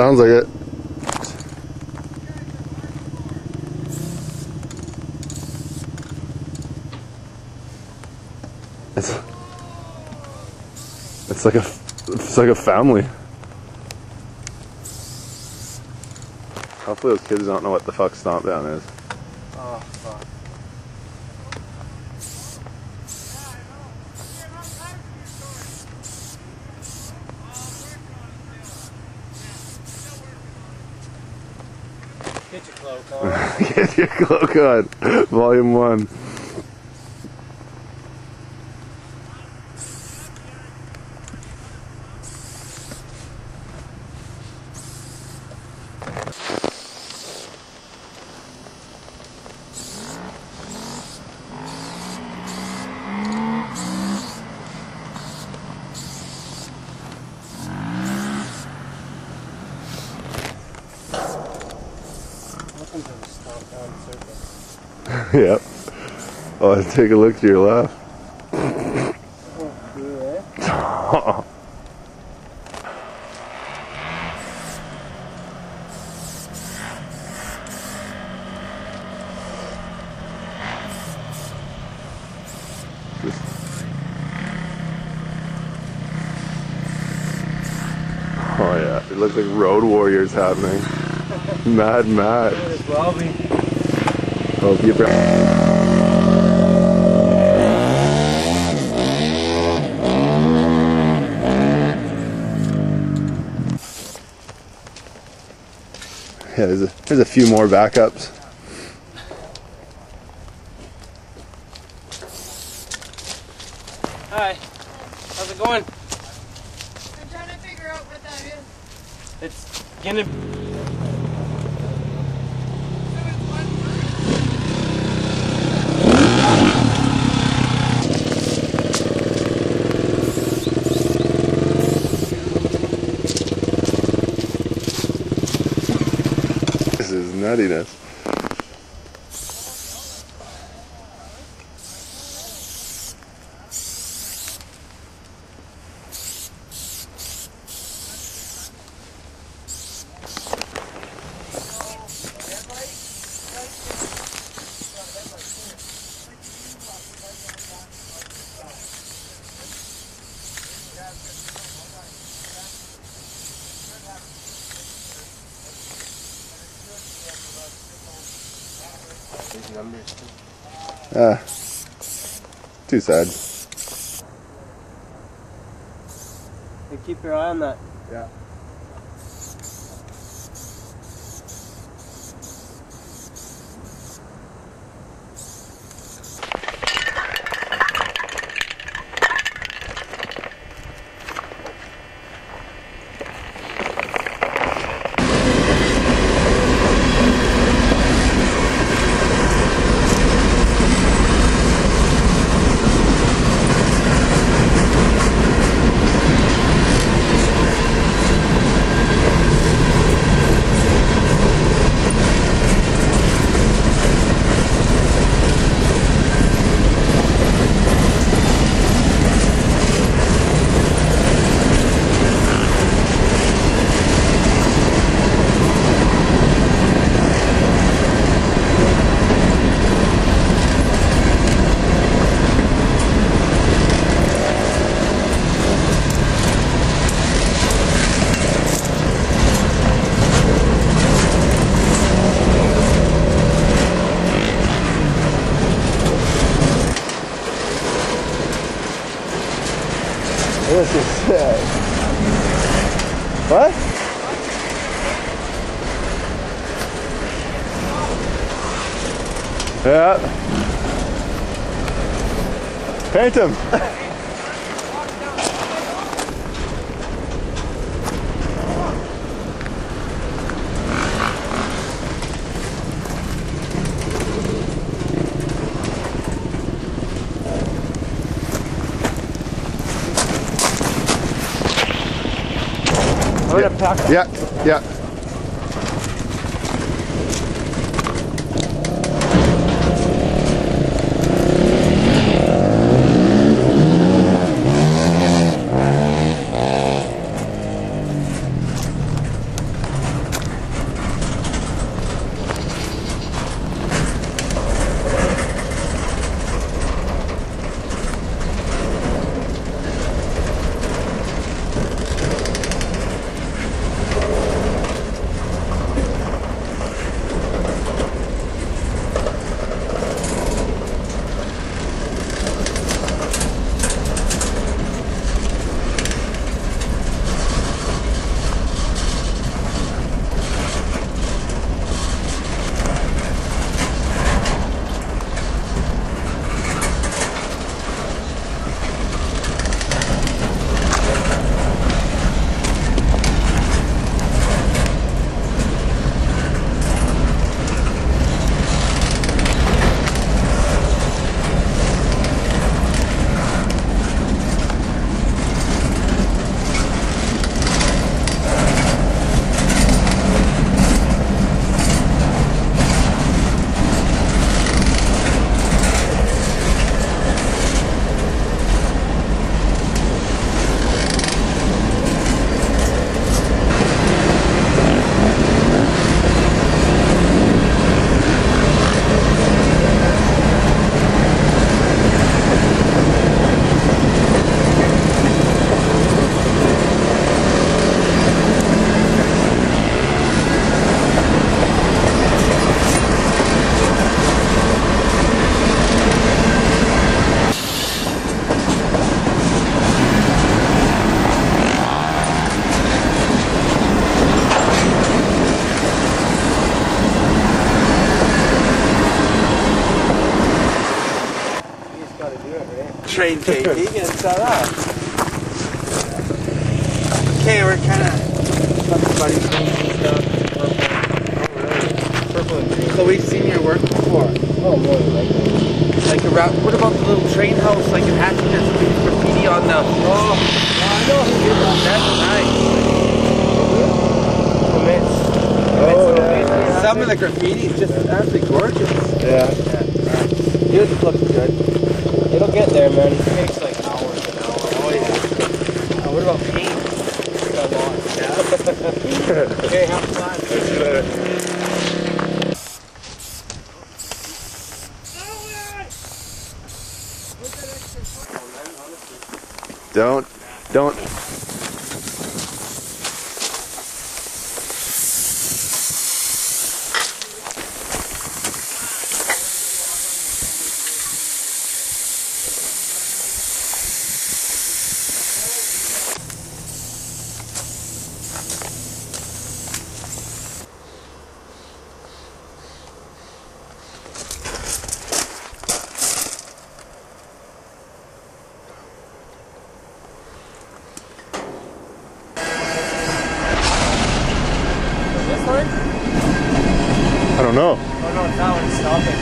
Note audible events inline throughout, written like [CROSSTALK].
Sounds like it. It's, it's like a it's like a family. Hopefully those kids don't know what the fuck Stompdown is. Oh, fuck. Get your cloak Get your cloak. Volume one. Welcome to the Stomp yep. Oh, take a look to your left. Oh. [LAUGHS] Oh yeah, it looks like Road Warriors happening. [LAUGHS] Mad Mad. Might as well be. Hope you. Yeah, there's a, there's a few more backups. Hi. How's it going? I'm trying to figure out what that is. It's gonna. Nuttiness. Numbers. Ah, too sad. Hey, keep your eye on that. Yeah. This is sick. What? Yeah. Paint him. That. Yeah, yeah. Train, JT. Getting set up. Okay, we're kind of buddy stuff. Purple and green. So we've seen your work before. Oh, more than. Like around, what about the little train house, like in there's graffiti on the, Oh, I know who did that. that's nice. Oh, yeah. Some of the graffiti is just absolutely gorgeous. Yeah. yeah. Yours looks good. It'll get there, man. It takes like hours and hours. Oh yeah. Uh, what about paint? Got lost. Yeah. okay, have fun. Don't, don't. This one? I don't know. Oh no, it's that one. Stop it.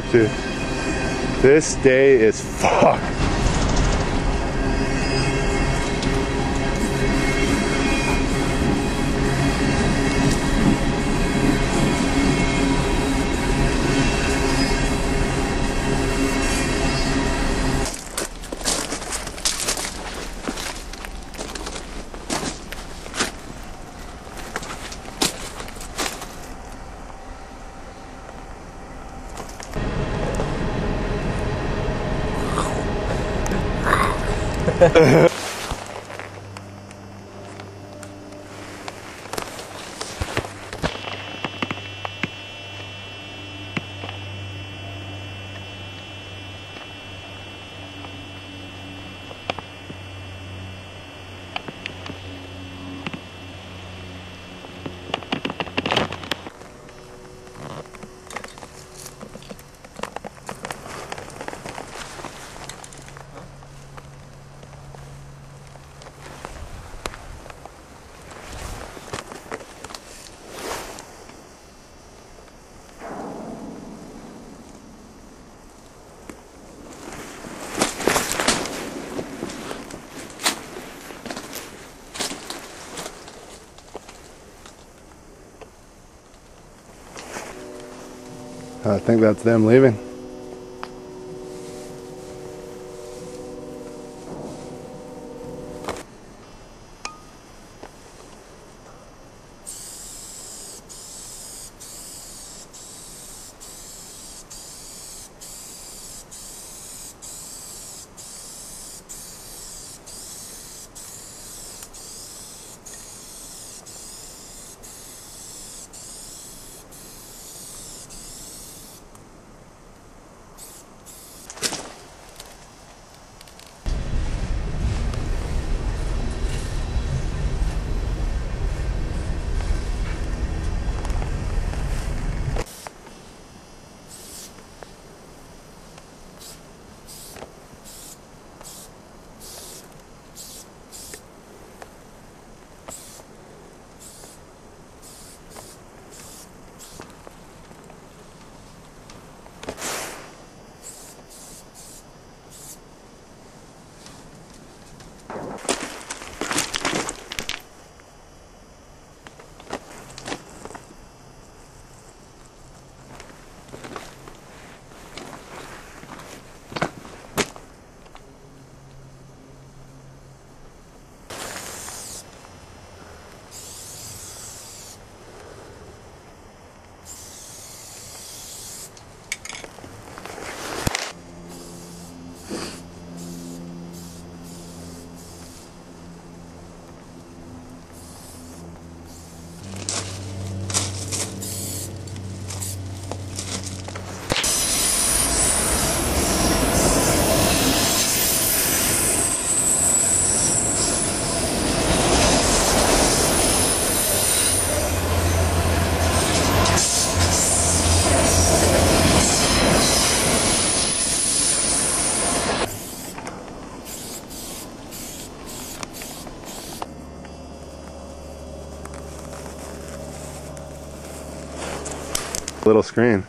Fuck, dude. This day is [LAUGHS] fucked. Ha. [LAUGHS] I think that's them leaving. Little screen.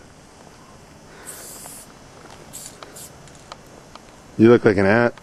You look like an ant.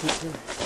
si